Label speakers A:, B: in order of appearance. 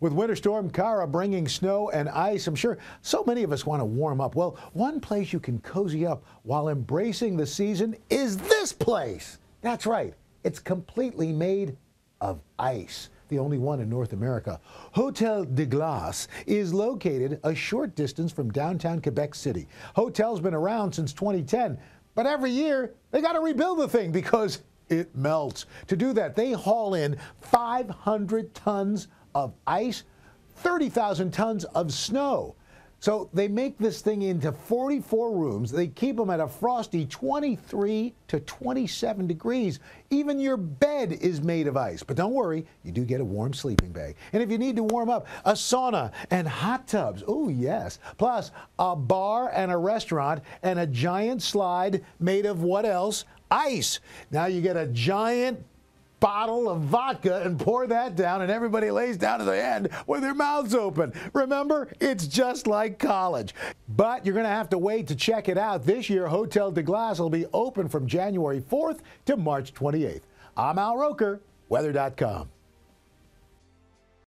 A: With Winter Storm Kara bringing snow and ice, I'm sure so many of us want to warm up. Well, one place you can cozy up while embracing the season is this place. That's right, it's completely made of ice the only one in North America. Hotel de Glace is located a short distance from downtown Quebec City. Hotel's been around since 2010, but every year they got to rebuild the thing because it melts. To do that, they haul in 500 tons of ice, 30,000 tons of snow. So they make this thing into 44 rooms. They keep them at a frosty 23 to 27 degrees. Even your bed is made of ice. But don't worry, you do get a warm sleeping bag. And if you need to warm up, a sauna and hot tubs. Oh, yes. Plus, a bar and a restaurant and a giant slide made of what else? Ice. Now you get a giant bottle of vodka and pour that down, and everybody lays down at the end with their mouths open. Remember, it's just like college. But you're going to have to wait to check it out. This year, Hotel de Glace will be open from January 4th to March 28th. I'm Al Roker, weather.com.